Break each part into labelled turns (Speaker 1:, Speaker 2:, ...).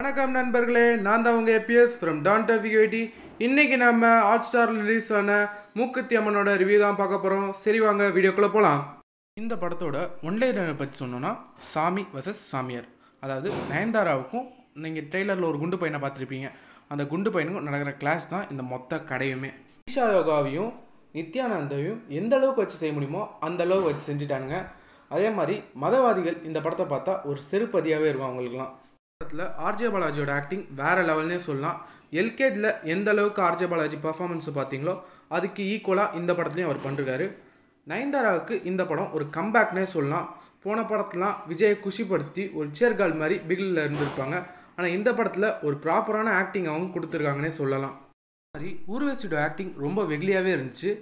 Speaker 1: வணக்கம் நண்பர்களே நான் தான் உங்கள் ஏபிஎஸ் ஃப்ரம் டான் டஃபிகேட்டி இன்றைக்கி நம்ம ஹாட் ஸ்டாரில் ரிலீஸ் ஆன மூக்குத்தி அம்மனோட ரிவ்யூ தான் பார்க்க போகிறோம் சரி வாங்க வீடியோக்குள்ளே போகலாம் இந்த படத்தோட ஒன்லைனை பற்றி சொன்னோன்னா சாமி வர்சஸ் சாமியார். அதாவது நயன்தாராவுக்கும் நீங்கள் ட்ரெய்லரில் ஒரு குண்டு பையனை பார்த்துருப்பீங்க. அந்த குண்டு பையனுக்கும் நடக்கிற கிளாஸ் தான் இந்த மொத்த கடையுமே. ஈஷா யோகாவையும் நித்யானந்தையும் எந்த அளவுக்கு வச்சு செய்ய முடியுமோ அந்த அளவுக்கு வச்சு செஞ்சுட்டானுங்க. அதே மாதிரி மதவாதிகள் இந்த படத்தை பார்த்தா ஒரு செருப்பதியாகவே இருக்கும் அவங்களுக்குலாம் படத்தில் ஆர்ஜே பாலாஜியோட ஆக்டிங் வேறு லெவல்னே சொல்லலாம். எல்கேஜில் எந்த அளவுக்கு ஆர்ஜே பாலாஜி பர்ஃபார்மன்ஸ் பார்த்தீங்களோ அதுக்கு ஈக்குவலாக இந்த படத்துலையும் அவர் பண்ணுறாரு நயன்தாராவுக்கு இந்த படம் ஒரு கம்பேக்னே சொல்லலாம். போன படத்துலாம் விஜயை குஷிப்படுத்தி ஒரு சேர்கால் மாதிரி பிகிலில் இருந்திருப்பாங்க. ஆனால் இந்த படத்தில் ஒரு ப்ராப்பரான ஆக்டிங் அவங்க கொடுத்துருக்காங்கன்னே சொல்லலாம். மாதிரி ஊர்வசியோட ஆக்டிங் ரொம்ப வெகுலியாகவே இருந்துச்சு.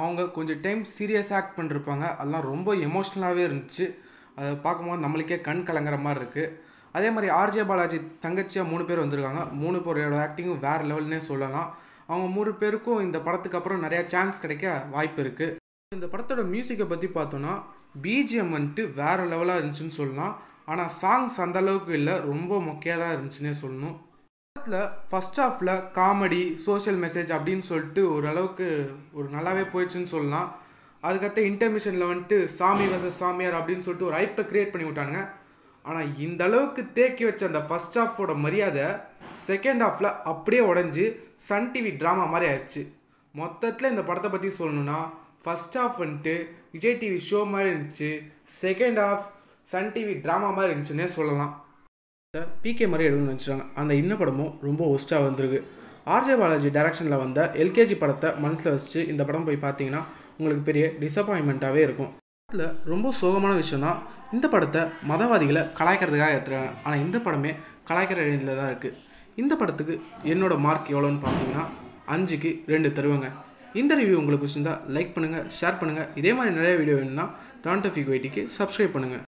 Speaker 1: அவங்க கொஞ்சம் டைம் சீரியஸ் ஆக்ட் பண்ணிருப்பாங்க. அதெல்லாம் ரொம்ப எமோஷ்னலாகவே இருந்துச்சு. அதை பார்க்கும்போது நம்மளுக்கே கண் கலங்குற மாதிரி இருக்குது அதே மாதிரி ஆர்ஜே பாலாஜி தங்கச்சியாக மூணு பேர் வந்திருக்காங்க. மூணு பேரோட ஆக்டிங்கும் வேறு லெவல்னே சொல்லலாம். அவங்க மூணு பேருக்கும் இந்த படத்துக்கு அப்புறம் நிறையா சான்ஸ் கிடைக்க வாய்ப்பு இருக்குது இந்த படத்தோட மியூசிக்கை பற்றி பார்த்தோன்னா பிஜிஎம் வந்துட்டு வேறு லெவலாக இருந்துச்சுன்னு சொல்லலாம். ஆனால் சாங்ஸ் அந்த அளவுக்கு இல்லை. ரொம்ப மொக்கையாக இருந்துச்சுன்னே சொல்லணும். படத்தில் ஃபஸ்ட் ஹாஃபில் காமெடி சோஷியல் மெசேஜ் அப்படின்னு சொல்லிட்டு ஓரளவுக்கு ஒரு நல்லாவே போயிடுச்சுன்னு சொல்லலாம். அதுக்கடுத்து இன்டர்மிஷனில் வந்துட்டு சாமி வச சாமியார் அப்படின்னு சொல்லிட்டு ஒரு ஐப்பை க்ரியேட் பண்ணி விட்டானுங்க. ஆனால் இந்த அளவுக்கு தேக்கி வச்ச அந்த ஃபஸ்ட் ஹாஃபோட மரியாதை செகண்ட் ஹாஃபில் அப்படியே உடஞ்சி சன் டிவி ட்ராமா மாதிரி ஆயிடுச்சு. மொத்தத்தில் இந்த படத்தை பற்றி சொல்லணுன்னா ஃபஸ்ட் ஹாஃப் வந்துட்டு விஜய் டிவி ஷோ மாதிரி இருந்துச்சு. Second half Sun TV drama மாதிரி இருந்துச்சுன்னே சொல்லலாம். பிகே மாதிரி எடுக்கணும்னு நினச்சிட்டாங்க அந்த இன்ன படமும் ரொம்ப ஒஸ்ட்டாக வந்திருக்கு. ஆர்ஜே பாலாஜி டைரக்ஷனில் வந்த எல்கேஜி படத்தை மனசில் வச்சு இந்த படம் போய் பார்த்தீங்கன்னா உங்களுக்கு பெரிய டிசப்பாயின்மெண்ட்டாகவே இருக்கும். படத்தில் ரொம்ப சோகமான விஷயம்னா இந்த படத்தை மதவாதிகளை கலாய்க்கிறதுக்காக எடுத்துறாங்க ஆனால் இந்த படமே கலாய்க்கிற ரேஞ்சில் தான் இருக்குது இந்த படத்துக்கு என்னோட மார்க் எவ்வளோன்னு பார்த்தீங்கன்னா அஞ்சுக்கு ரெண்டு தருவாங்க. இந்த ரிவ்யூ உங்களுக்கு பிடிச்சிருந்தா லைக் பண்ணுங்கள் ஷேர் பண்ணுங்கள் இதே மாதிரி நிறைய வீடியோ வேணும்னா டான்டஃபிக் வைட்டிக்கு சப்ஸ்கிரைப் பண்ணுங்கள்